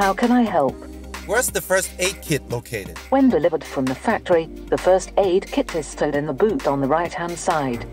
How can I help? Where's the first aid kit located? When delivered from the factory, the first aid kit is stowed in the boot on the right hand side.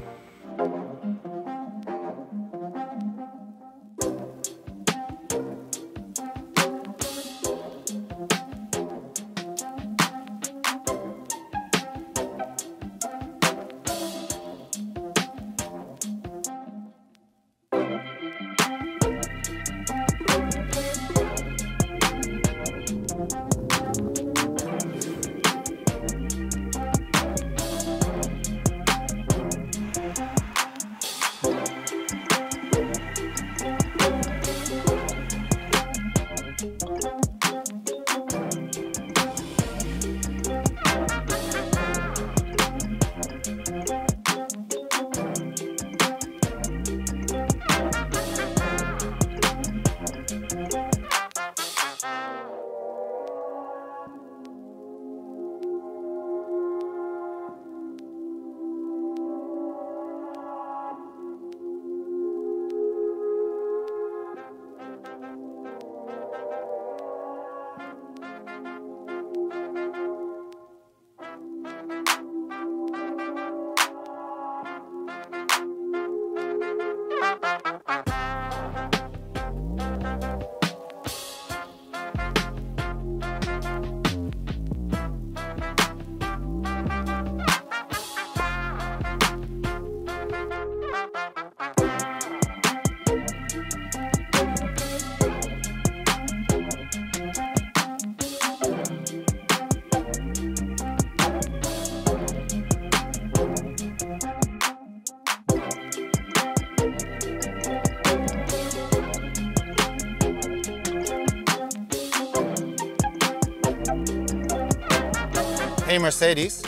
Hey, Mercedes.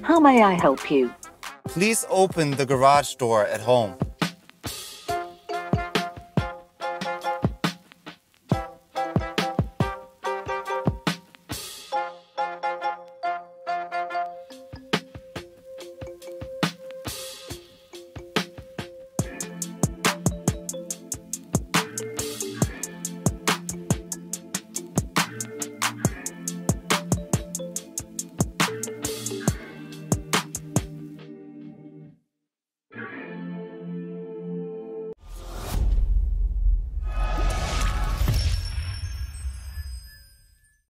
How may I help you? Please open the garage door at home.